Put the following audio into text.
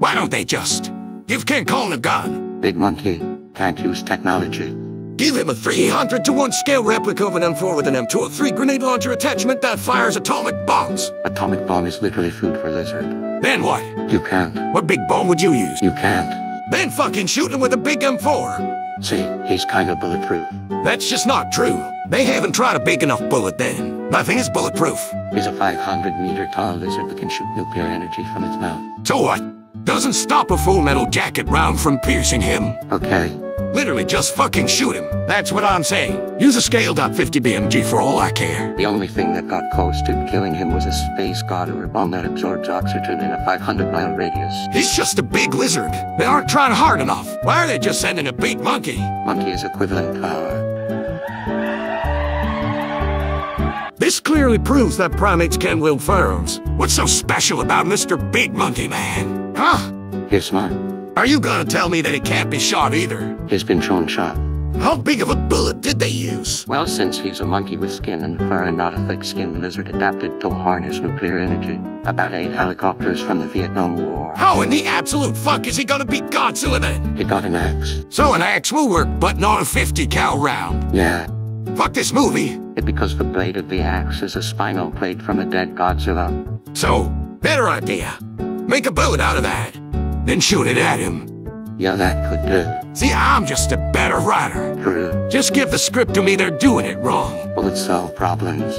Why don't they just give King Kong a gun? Big Monkey can't use technology. Give him a 300 to 1 scale replica of an M4 with an M203 grenade launcher attachment that fires atomic bombs. Atomic bomb is literally food for lizard. Then what? You can't. What big bomb would you use? You can't. Then fucking shoot him with a big M4. See, he's kind of bulletproof. That's just not true. They haven't tried a big enough bullet then. Nothing is bulletproof. He's a 500 meter tall lizard that can shoot nuclear energy from its mouth. So what? Doesn't stop a full metal jacket round from piercing him. Okay, Literally just fucking shoot him. That's what I'm saying. Use a scaled up 50 BMG for all I care. the only thing that got close to killing him was a space god or a bomb that absorbs oxygen in a 500 mile radius. He's just a big lizard. They aren't trying hard enough. Why are they just sending a big monkey? Monkey is equivalent power. This clearly proves that primates can wield firearms. What's so special about Mr. Big Monkey Man? Huh? He's smart. Are you gonna tell me that it can't be shot either? He's been shown shot. How big of a bullet did they use? Well, since he's a monkey with skin and fur and not a thick-skinned lizard adapted to harness nuclear energy, about eight helicopters from the Vietnam War. How in the absolute fuck is he gonna beat Godzilla then? He got an axe. So an axe will work, but not a 50 cal round. Yeah, Fuck this movie. it because the blade of the axe is a spinal plate from a dead Godzilla. So, better idea. Make a bullet out of that. Then shoot it at him. Yeah, that could do. See, I'm just a better writer. True. Just give the script to me, they're doing it wrong. Bullets solve problems.